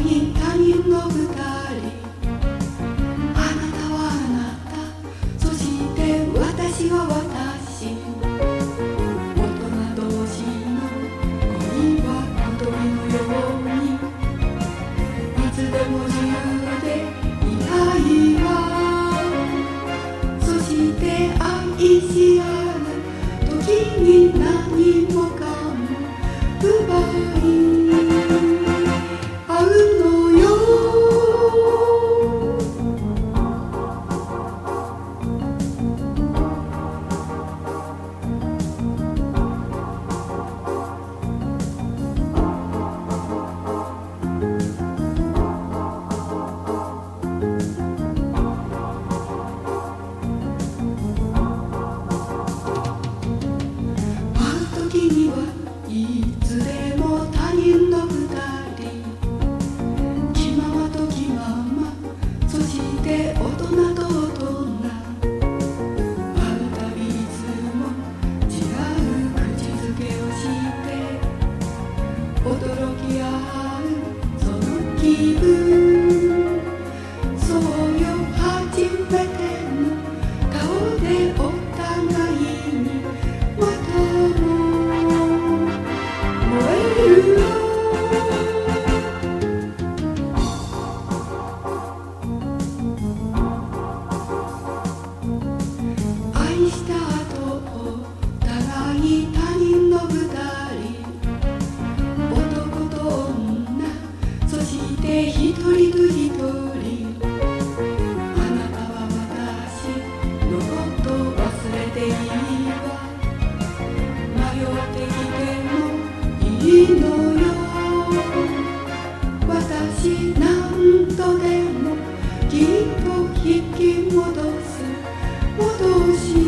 に他人の二人あなたはあなた。そして私は私。大人同士の恋は小鳥のように。いつでも自由でいたいわ。そして愛し合う。いつでもし何度でもきっと引き戻す。戻し